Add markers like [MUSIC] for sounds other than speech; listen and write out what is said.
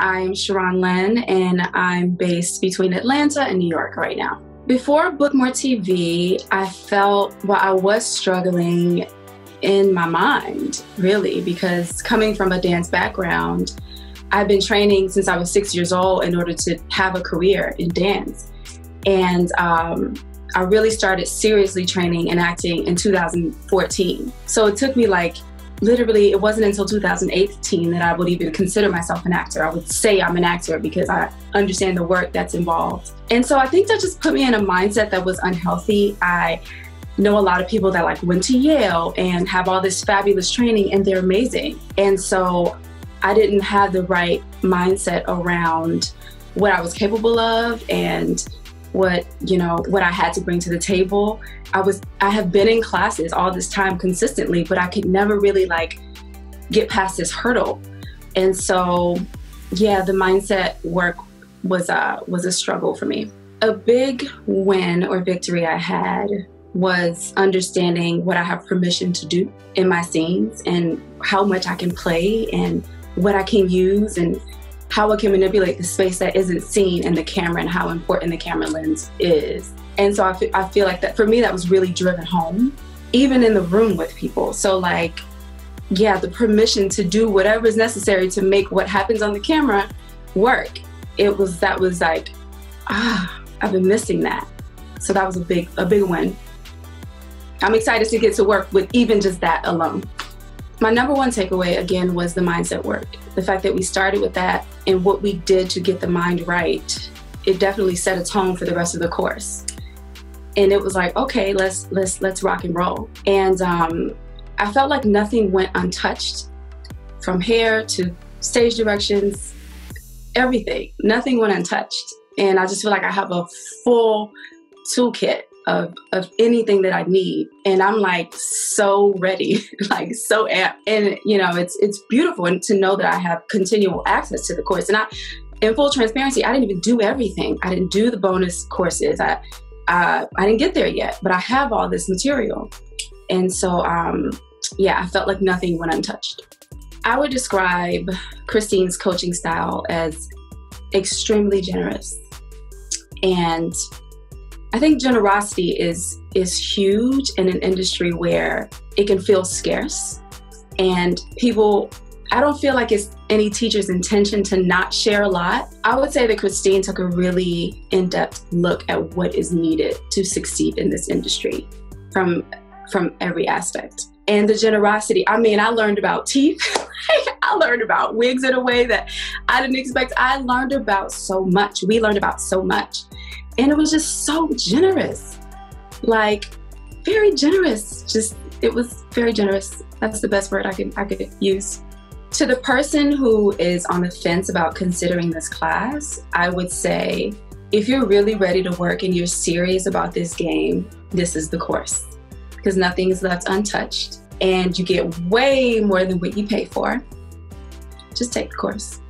I'm Sharron Lynn, and I'm based between Atlanta and New York right now. Before Book More TV, I felt well, I was struggling in my mind, really, because coming from a dance background, I've been training since I was six years old in order to have a career in dance. And um, I really started seriously training and acting in 2014. So it took me like literally, it wasn't until 2018 that I would even consider myself an actor. I would say I'm an actor because I understand the work that's involved. And so I think that just put me in a mindset that was unhealthy. I know a lot of people that like went to Yale and have all this fabulous training and they're amazing. And so I didn't have the right mindset around what I was capable of and what you know what I had to bring to the table. I was I have been in classes all this time consistently, but I could never really like get past this hurdle. And so yeah, the mindset work was a was a struggle for me. A big win or victory I had was understanding what I have permission to do in my scenes and how much I can play and what I can use and how it can manipulate the space that isn't seen in the camera and how important the camera lens is. And so I feel, I feel like that for me, that was really driven home, even in the room with people. So, like, yeah, the permission to do whatever is necessary to make what happens on the camera work. It was that was like, ah, I've been missing that. So that was a big, a big win. I'm excited to get to work with even just that alone. My number one takeaway again was the mindset work. The fact that we started with that and what we did to get the mind right, it definitely set a tone for the rest of the course. And it was like, okay, let's let's let's rock and roll. And um, I felt like nothing went untouched, from hair to stage directions, everything. Nothing went untouched. And I just feel like I have a full toolkit of, of anything that I need. And I'm like so ready, [LAUGHS] like so amped. And you know, it's it's beautiful and to know that I have continual access to the course. And I in full transparency, I didn't even do everything. I didn't do the bonus courses. I uh, I didn't get there yet, but I have all this material. And so um, yeah, I felt like nothing went untouched. I would describe Christine's coaching style as extremely generous and I think generosity is is huge in an industry where it can feel scarce and people I don't feel like it's any teacher's intention to not share a lot. I would say that Christine took a really in-depth look at what is needed to succeed in this industry from from every aspect. And the generosity, I mean, I learned about teeth. [LAUGHS] I learned about wigs in a way that I didn't expect. I learned about so much. We learned about so much. And it was just so generous. Like very generous. Just it was very generous. That's the best word I could I could use. To the person who is on the fence about considering this class, I would say if you're really ready to work and you're serious about this game, this is the course. Because nothing is left untouched and you get way more than what you pay for. Just take the course.